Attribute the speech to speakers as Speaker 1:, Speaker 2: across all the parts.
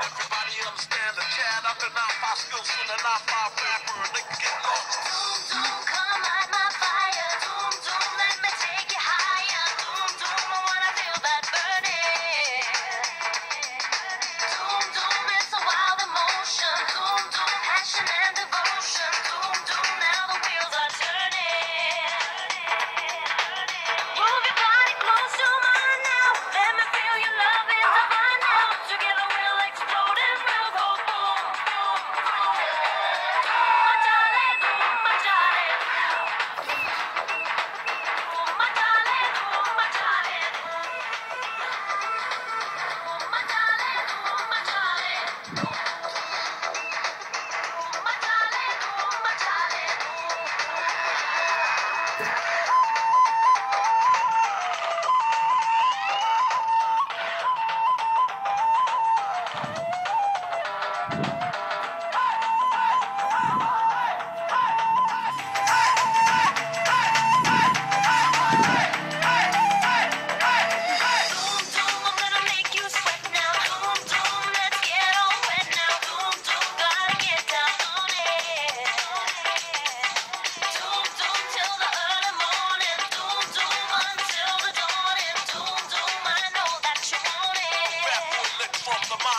Speaker 1: Everybody understand the chat. I've been out my skills and the 9-5 rapper. Nigga get lost.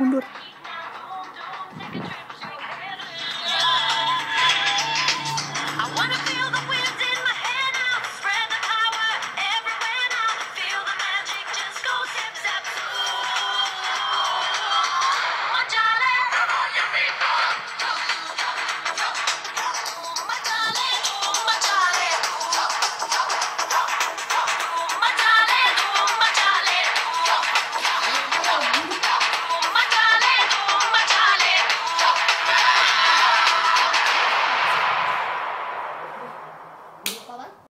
Speaker 2: mundur.